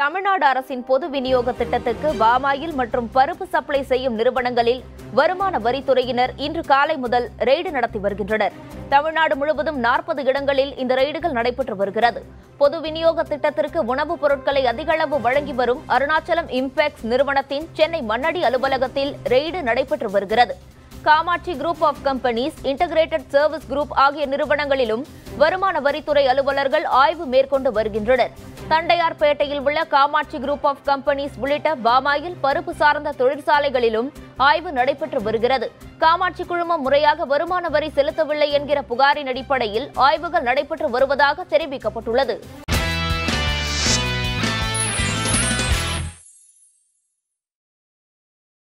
தமிழ்நாடு அரசின் பொது விநியோக திட்டத்துக்கு பாமாயில் மற்றும் பருப்பு சப்ளை செய்யும் நிறுவனங்களில் வருமான வரித்துறையினர் இன்று காலை முதல் ரெய்டு நடத்தி வருகின்றனர். தமிழ்நாடு முழுவதும் நாற்பது இடங்களில் இந்த ரெய்டுகள் நடைபெற்று வருகிறது. பொது விநியோக திட்டத்திற்கு உணவுப் பொருட்களை அதிகளவு வழங்கி வரும் அருணாச்சலம் இம்பேக்ஸ் நிறுவனத்தின் சென்னை மண்ணடி அலுவலகத்தில் ரெய்டு நடைபெற்று வருகிறது. Kamatchi group of companies integrated service group ஆகிய நிறுவனங்களிலும் வருமான வரித்துறை அலுவலர்கள் ஆய்வு மேற்கொண்டு வருகின்றனர். தண்டையார்பேட்டையில் உள்ள காமாட்சி குரூப் ஆஃப் கம்பெனிஸ் உள்ளிட்ட பாமாயில் பருப்பு சார்ந்த தொழிற்சாலைகளிலும் ஆய்வு நடைபெற்று வருகிறது. காமாட்சி குழுமம் முறையாக வருமான வரி செலுத்தவில்லை என்கிற புகாரின் அடிப்படையில் ஆய்வுகள் நடைபெற்று வருவதாக தெரிவிக்கப்பட்டுள்ளது.